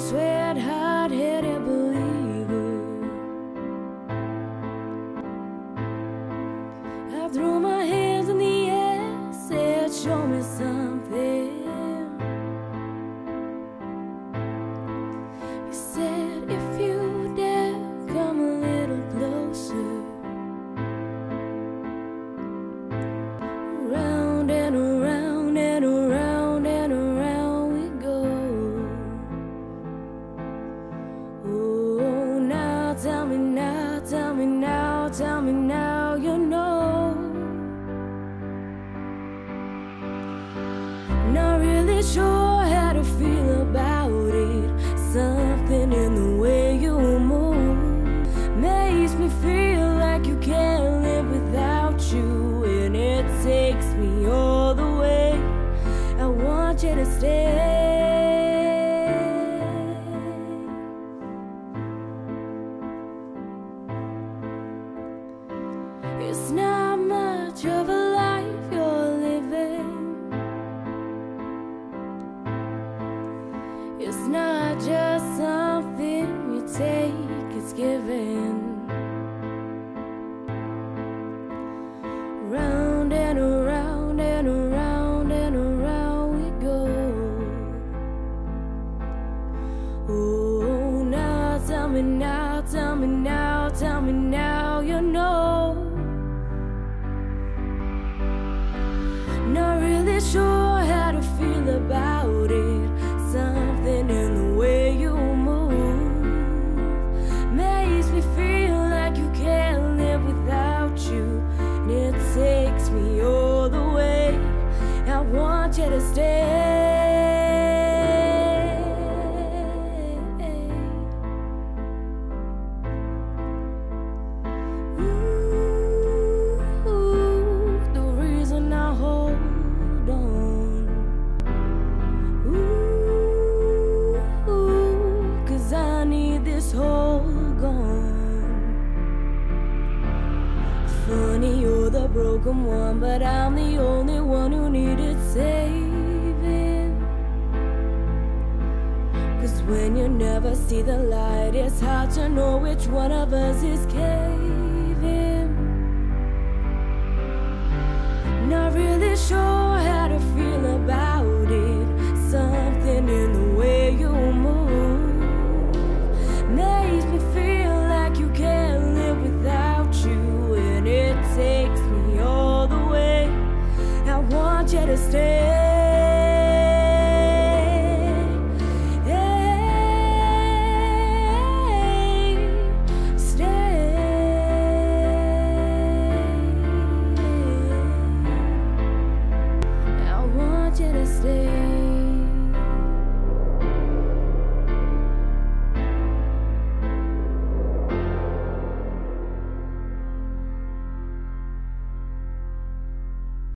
sweat, sure how to feel about it. Something in the way you move makes me feel like you can't live without you, and it takes me all the way. I want you to stay. It's not It's not just something we take, it's given. Round and around and around and around we go. Oh, now tell me now, tell me now, tell me now, to stay. Broken one, but I'm the only one who needed saving. Cause when you never see the light, it's hard to know which one of us is caving. Not really sure